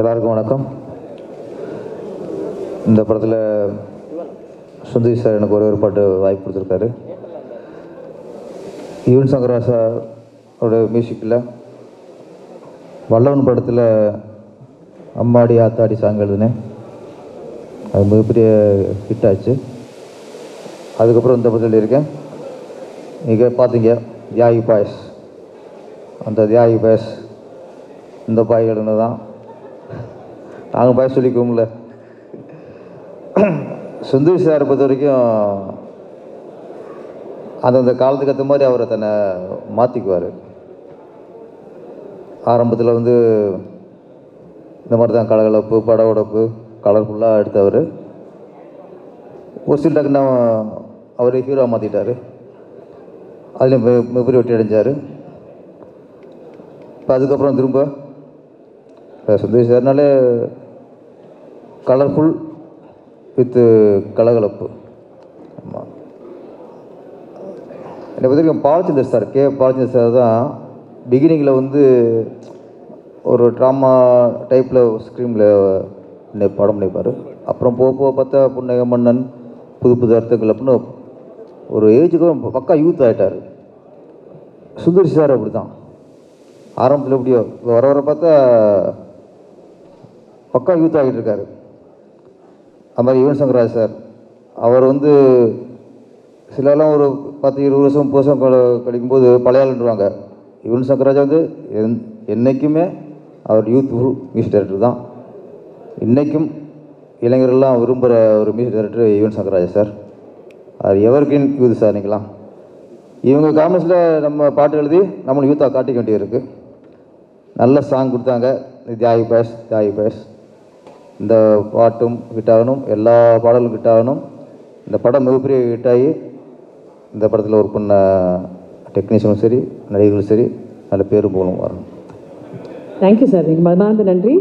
எல்லாருக்கும் வணக்கம். இந்த படத்தில் சுந்தரி சார் எனக்கு ஒரே ஒரு பாட்டு வாய்ப்பு கொடுத்துருக்காரு. யுவன் சங்கரா சாரோட மியூசிக்கில் வல்லவன் படத்தில் அம்மாடி ஆத்தாடி சாங் எழுதுனேன். அது மிகப்பெரிய ஹிட் ஆச்சு. அதுக்கப்புறம் இந்த படத்தில் இருக்கேன் நீங்கள் பார்த்தீங்க தியாகி பாயஸ். அந்த தியாகி பாயஸ் இந்த பாய் எழுதுனது தான் நாங்கள் பாய் சொல்லிக்குவோம்ல. சுந்தரி சாரை பொறுத்த வரைக்கும் அந்தந்த காலத்துக்கு ஏற்ற மாதிரி அவரை தன்னை மாற்றிக்குவார் ஆரம்பத்தில் வந்து இந்த மாதிரி தான் கலகலப்பு பட உடப்பு கலர்ஃபுல்லாக எடுத்தவர். ஒரு சில டக்குன்னு அவர் ஹீரோ மாற்றிட்டார் அதில் மிக மிகப்பெரிய வெற்றி அடைஞ்சார். இப்போ அதுக்கப்புறம் திரும்ப இப்போ சுந்தரி சார்னாலே கலர்ஃபுல் வித்து கலகலப்பு. ஆமாம் என்னை பொறுத்த வரைக்கும் Balachander sir K. Balachander sir தான் பிகினிங்கில் வந்து ஒரு ட்ராமா டைப்பில் ஸ்க்ரீனில் படம் பண்ணிப்பார் அப்புறம் போக போக பார்த்தா புன்னக மன்னன் புது புது அர்த்தங்கள் அப்படின்னு ஒரு ஏஜுக்கு பக்கா யூத் ஆகிட்டார் சுந்தர் சார் அப்படி தான் ஆரம்பத்தில் எப்படியோ வர வர பார்த்தா பக்கா யூத் ஆகிட்டு இருக்காரு. அது மாதிரி யுவன் சங்கராஜ் சார். அவர் வந்து சிலர்லாம் ஒரு பத்து இருபது வருஷம் முப்பது வருஷம் கிடைக்கும்போது பழைய ஆளுன்றாங்க யுவன் சங்கராஜ் வந்து என் என்றைக்குமே அவர் யூத் மியூசிக் டைரக்டர் தான். இன்றைக்கும் இளைஞர்கள்லாம் விரும்புகிற ஒரு music director Yuvan Shankar Raja sir. அது எவர்கின் யூத் சார் நீங்களாம் இவங்க காமெண்ட்ஸில் நம்ம பாட்டு எழுதி நம்மளும் யூத்தாக காட்டிக்க வேண்டியது இருக்குது நல்ல சாங் கொடுத்தாங்க. தியாகி பேஸ் தியாகி பேஸ். இந்த பாட்டும் ஹிட் ஆகணும் எல்லா பாடலும் ஹிட் ஆகணும் இந்த படம் மிகப்பெரிய ஹிட் ஆகி இந்த படத்தில் ஒர்க் பண்ண டெக்னீஷியனும் சரி நடிகர்களும் சரி நல்ல பேரும் போலும் வரணும். தேங்க்யூ சார் மனமார்ந்த நன்றி.